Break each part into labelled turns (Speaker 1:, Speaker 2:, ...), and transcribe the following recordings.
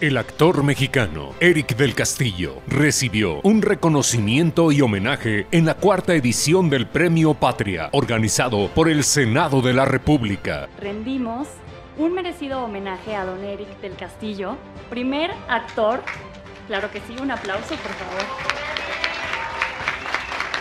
Speaker 1: El actor mexicano Eric del Castillo recibió un reconocimiento y homenaje en la cuarta edición del Premio Patria, organizado por el Senado de la República.
Speaker 2: Rendimos un merecido homenaje a don Eric del Castillo, primer actor, claro que sí, un aplauso por favor,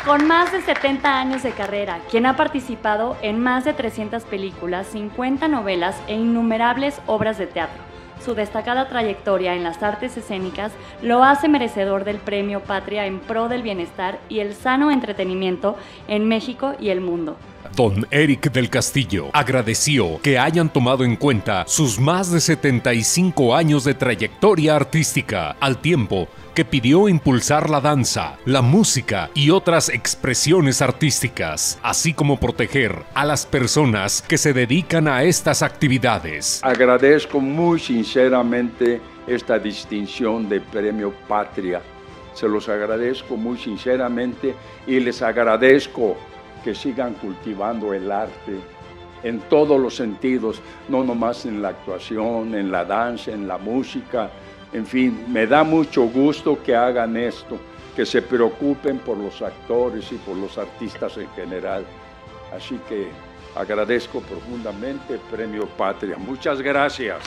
Speaker 2: con más de 70 años de carrera, quien ha participado en más de 300 películas, 50 novelas e innumerables obras de teatro su destacada trayectoria en las artes escénicas lo hace merecedor del Premio Patria en pro del bienestar y el sano entretenimiento en México y el mundo.
Speaker 1: Don Eric del Castillo agradeció que hayan tomado en cuenta sus más de 75 años de trayectoria artística, al tiempo que pidió impulsar la danza, la música y otras expresiones artísticas, así como proteger a las personas que se dedican a estas actividades.
Speaker 3: Agradezco muy sinceramente esta distinción de Premio Patria. Se los agradezco muy sinceramente y les agradezco que sigan cultivando el arte en todos los sentidos, no nomás en la actuación, en la danza, en la música, en fin, me da mucho gusto que hagan esto, que se preocupen por los actores y por los artistas en general. Así que agradezco profundamente el Premio Patria. Muchas gracias.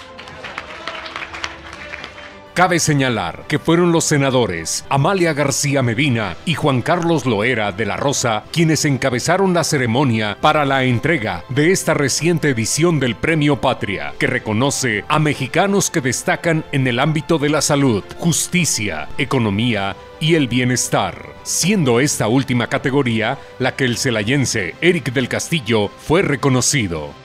Speaker 1: Cabe señalar que fueron los senadores Amalia García Medina y Juan Carlos Loera de la Rosa quienes encabezaron la ceremonia para la entrega de esta reciente edición del Premio Patria, que reconoce a mexicanos que destacan en el ámbito de la salud, justicia, economía y el bienestar, siendo esta última categoría la que el celayense Eric del Castillo fue reconocido.